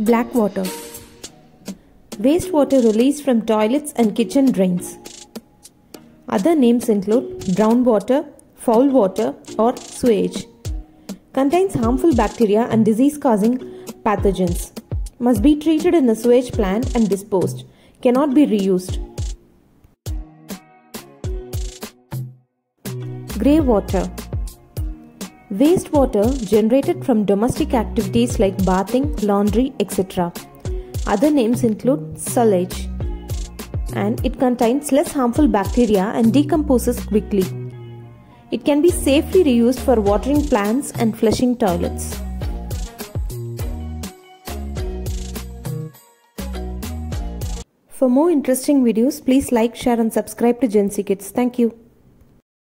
Black water. Wastewater released from toilets and kitchen drains. Other names include brown water, foul water, or sewage. Contains harmful bacteria and disease causing pathogens. Must be treated in a sewage plant and disposed. Cannot be reused. Grey water. Wastewater generated from domestic activities like bathing, laundry, etc. Other names include sludge. And it contains less harmful bacteria and decomposes quickly. It can be safely reused for watering plants and flushing toilets. For more interesting videos, please like, share and subscribe to Genze Kids. Thank you.